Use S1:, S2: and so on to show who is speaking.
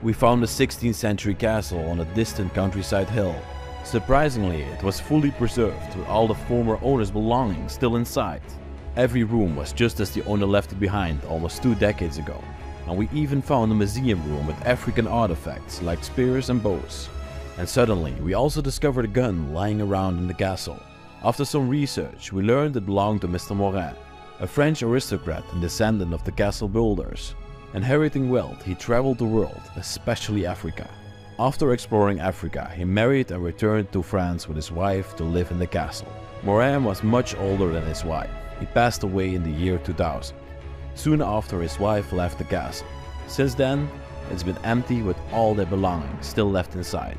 S1: We found a 16th century castle on a distant countryside hill. Surprisingly, it was fully preserved with all the former owner's belongings still inside. Every room was just as the owner left it behind almost two decades ago, and we even found a museum room with African artifacts like spears and bows. And suddenly, we also discovered a gun lying around in the castle. After some research, we learned it belonged to Mr. Maurin, a French aristocrat and descendant of the castle builders. Inheriting wealth, he traveled the world, especially Africa. After exploring Africa, he married and returned to France with his wife to live in the castle. Maurin was much older than his wife. He passed away in the year 2000, soon after his wife left the castle. Since then, it's been empty with all their belongings still left inside.